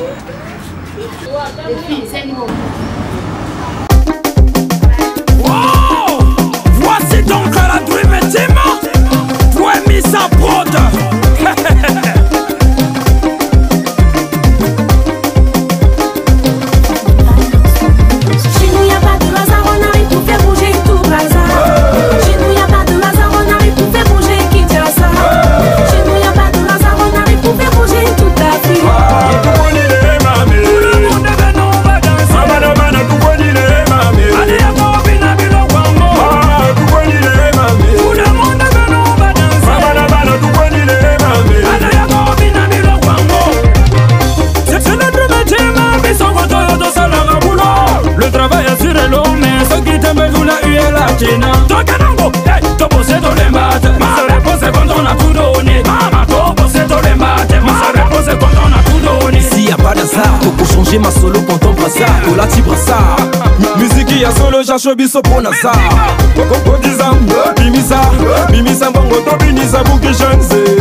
嗯好的 ton brassard kolati brassard. Miziki ya solo jasho biso mpo na sa kokodisa bimisa bimisa mbongo tobinisa buki jense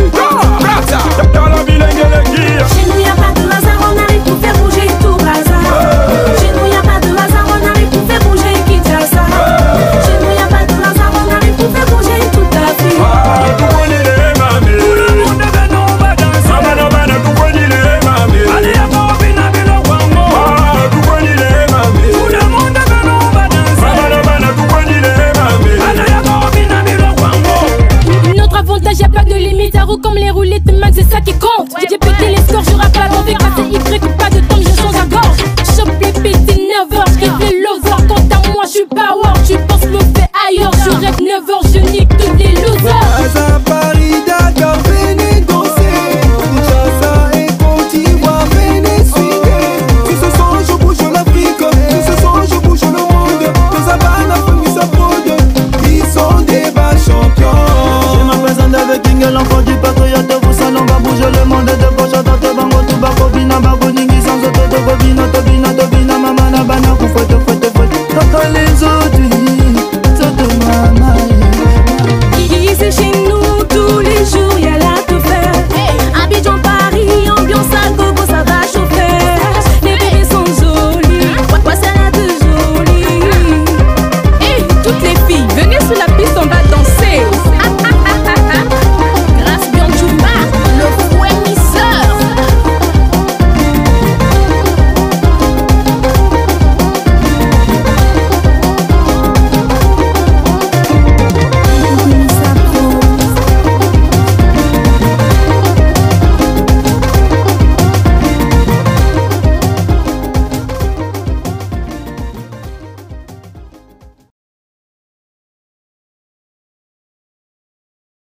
roue comme les roulettes max, c'est ça qui compte. J'ai pété les scores, j'aurai pas d'envie, grâce à Y, pas de temps, je change à gorge. Chope les pétis 9h, rêve les lovers, quant à moi, je suis power, tu penses me faire ailleurs, je rêve 9h, Togo Bino, Tobino, Togo